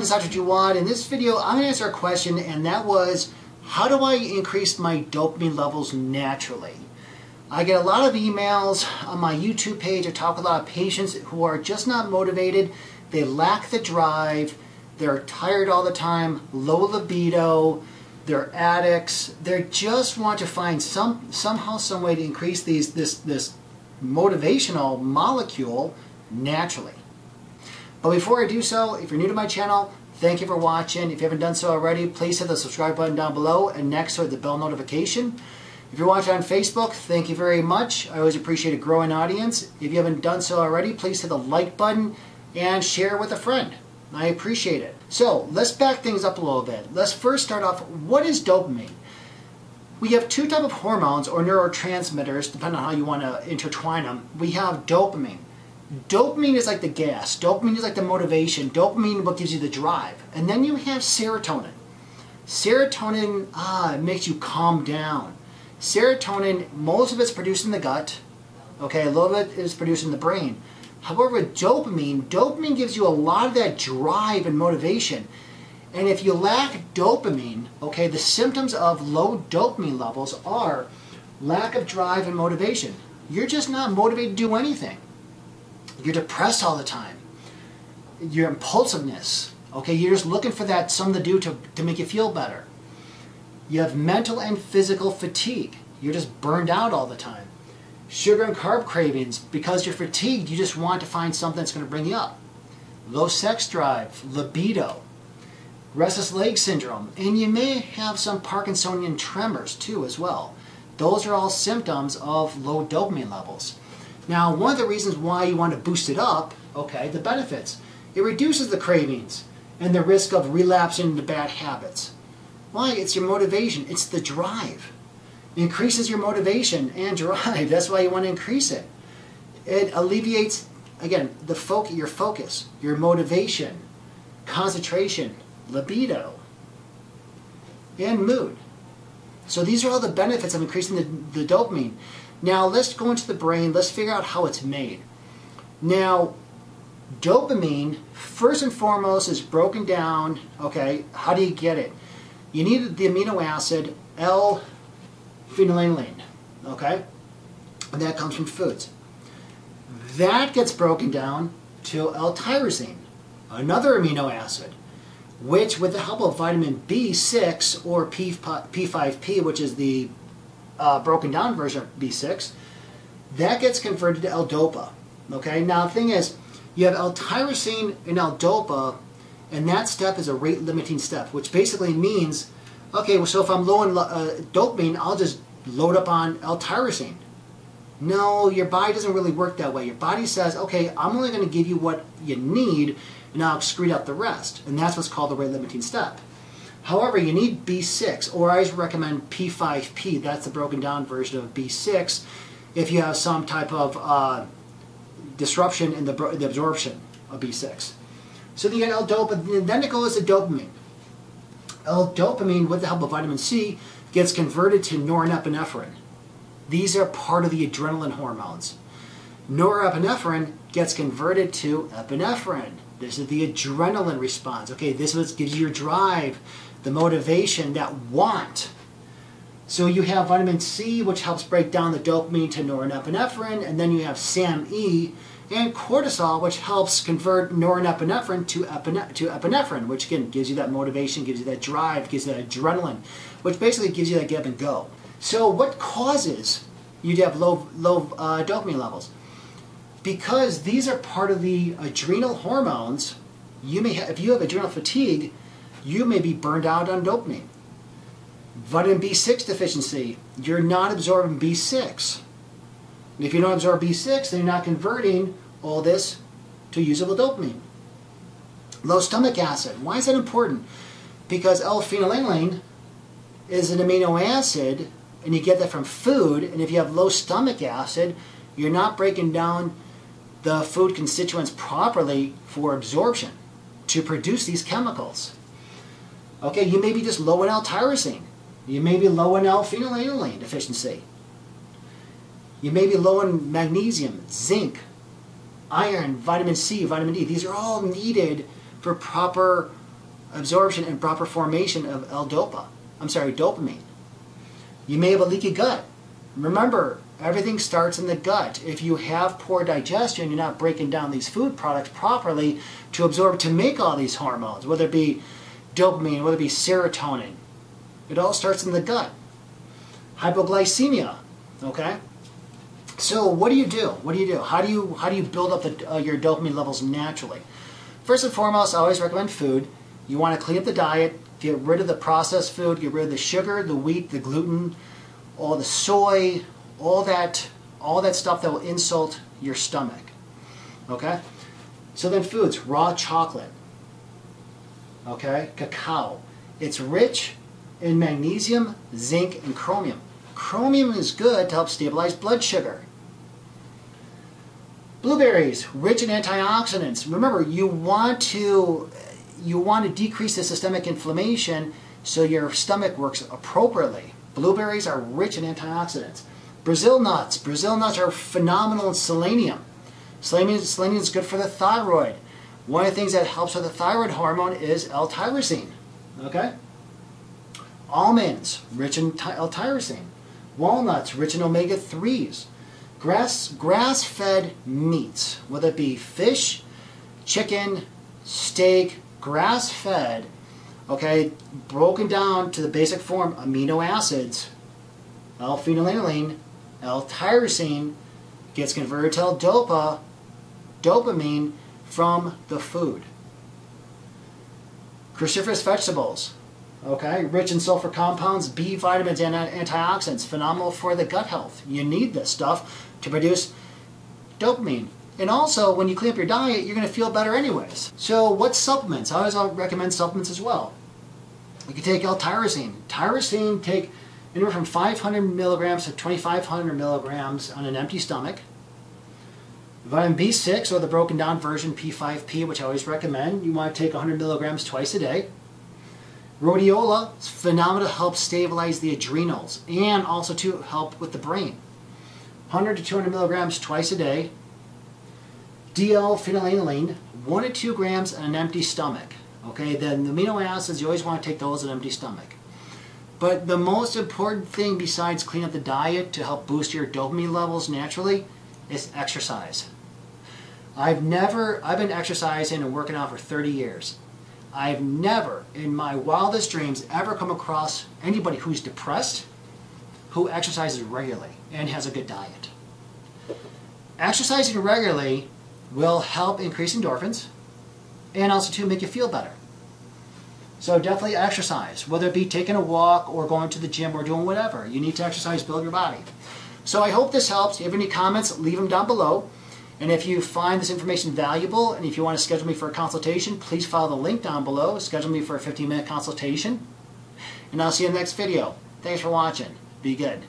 this is Dr. Jawad. In this video, I'm going to answer a question, and that was, how do I increase my dopamine levels naturally? I get a lot of emails on my YouTube page. I talk a lot of patients who are just not motivated. They lack the drive. They're tired all the time, low libido. They're addicts. They just want to find some somehow, some way to increase these this this motivational molecule naturally. But before I do so, if you're new to my channel, thank you for watching. If you haven't done so already, please hit the subscribe button down below and next to the bell notification. If you're watching on Facebook, thank you very much. I always appreciate a growing audience. If you haven't done so already, please hit the like button and share with a friend. I appreciate it. So let's back things up a little bit. Let's first start off, what is dopamine? We have two type of hormones or neurotransmitters, depending on how you want to intertwine them. We have dopamine. Dopamine is like the gas. Dopamine is like the motivation. Dopamine what gives you the drive. And then you have serotonin. Serotonin ah, makes you calm down. Serotonin, most of it's produced in the gut. Okay, a little bit is produced in the brain. However, dopamine, dopamine gives you a lot of that drive and motivation. And if you lack dopamine, okay, the symptoms of low dopamine levels are lack of drive and motivation. You're just not motivated to do anything. You're depressed all the time. Your impulsiveness. Okay, you're just looking for that something to do to, to make you feel better. You have mental and physical fatigue. You're just burned out all the time. Sugar and carb cravings. Because you're fatigued, you just want to find something that's going to bring you up. Low sex drive, libido, restless leg syndrome, and you may have some Parkinsonian tremors too as well. Those are all symptoms of low dopamine levels. Now, one of the reasons why you want to boost it up, okay, the benefits. It reduces the cravings and the risk of relapsing into bad habits. Why? It's your motivation. It's the drive. It increases your motivation and drive. That's why you want to increase it. It alleviates, again, the focus, your focus, your motivation, concentration, libido, and mood. So these are all the benefits of increasing the, the dopamine. Now let's go into the brain. Let's figure out how it's made. Now, dopamine, first and foremost, is broken down. Okay, how do you get it? You need the amino acid L-phenylalanine. Okay, and that comes from foods. That gets broken down to L-tyrosine, another amino acid, which, with the help of vitamin B6 or P5P, which is the uh, broken down version of B6, that gets converted to L-DOPA. Okay, now the thing is, you have L-tyrosine and L-DOPA, and that step is a rate limiting step, which basically means, okay, well, so if I'm low in uh, dopamine, I'll just load up on L-tyrosine. No, your body doesn't really work that way. Your body says, okay, I'm only going to give you what you need, and I'll excrete out the rest. And that's what's called the rate limiting step. However, you need B6, or I recommend P5P. That's the broken down version of B6 if you have some type of uh, disruption in the, the, absorption of B6. So you get L-dopamine, then it goes to dopamine. L-dopamine, with the help of vitamin C, gets converted to norepinephrine. These are part of the adrenaline hormones. Norepinephrine gets converted to epinephrine. This is the adrenaline response. Okay, this is what gives you your drive the motivation, that want. So you have vitamin C, which helps break down the dopamine to norepinephrine, and then you have SAMe and cortisol, which helps convert norepinephrine to, epine to epinephrine, which again gives you that motivation, gives you that drive, gives you that adrenaline, which basically gives you that get up and go. So what causes you to have low, low uh, dopamine levels? Because these are part of the adrenal hormones, you may have, if you have adrenal fatigue, you may be burned out on dopamine. Vitamin B6 deficiency, you're not absorbing B6. And if you don't absorb B6, then you're not converting all this to usable dopamine. Low stomach acid, why is that important? Because L-phenylalanine is an amino acid, and you get that from food, and if you have low stomach acid, you're not breaking down the food constituents properly for absorption to produce these chemicals. Okay, you may be just low in L-tyrosine. You may be low in L-phenylalanine deficiency. You may be low in magnesium, zinc, iron, vitamin C, vitamin D. These are all needed for proper absorption and proper formation of L-DOPA. I'm sorry, dopamine. You may have a leaky gut. Remember, everything starts in the gut. If you have poor digestion, you're not breaking down these food products properly to absorb to make all these hormones, whether it be dopamine, whether it be serotonin. It all starts in the gut. Hypoglycemia, okay? So what do you do? What do you do? How do you how do you build up the, uh, your dopamine levels naturally? First and foremost, I always recommend food. You want to clean up the diet, get rid of the processed food, get rid of the sugar, the wheat, the gluten, all the soy, all that all that stuff that will insult your stomach. Okay? So then foods, raw chocolate. Okay? Cacao. It's rich in magnesium, zinc, and chromium. Chromium is good to help stabilize blood sugar. Blueberries, rich in antioxidants. Remember, you want to you want to decrease the systemic inflammation so your stomach works appropriately. Blueberries are rich in antioxidants. Brazil nuts. Brazil nuts are phenomenal in selenium. Selenium, selenium is good for the thyroid. One of the things that helps with the thyroid hormone is L-tyrosine. Okay? Almonds, rich in L-tyrosine. Walnuts, rich in omega-3s. Grass, grass-fed meats, whether it be fish, chicken, steak, grass-fed, okay, broken down to the basic form, amino acids, L-phenylalanine, L-tyrosine, gets converted to L-dopa, dopamine, from the food. Cruciferous vegetables, okay, rich in sulfur compounds, B vitamins, and antioxidants, phenomenal for the gut health. You need this stuff to produce dopamine. And also, when you clean up your diet, you're going to feel better anyways. So, what supplements? I always recommend supplements as well. You can take L-tyrosine. Tyrosine, take anywhere from 500 milligrams to 2,500 milligrams on an empty stomach. Vitamin B6, or the broken down version P5P, which I always recommend, you want to take 100 milligrams twice a day. Rhodiola is phenomenal to help stabilize the adrenals and also to help with the brain. 100 to 200 milligrams twice a day. DL phenylalanine, 1 to 2 grams on an empty stomach. Okay, then the amino acids, you always want to take those on an empty stomach. But the most important thing besides clean up the diet to help boost your dopamine levels naturally is exercise. I've never, I've been exercising and working out for 30 years. I've never, in my wildest dreams, ever come across anybody who's depressed who exercises regularly and has a good diet. Exercising regularly will help increase endorphins and also to make you feel better. So definitely exercise, whether it be taking a walk or going to the gym or doing whatever. You need to exercise, build your body. So I hope this helps. If you have any comments, leave them down below. And if you find this information valuable and if you want to schedule me for a consultation, please follow the link down below. Schedule me for a 15 minute consultation. And I'll see you in the next video. Thanks for watching. Be good.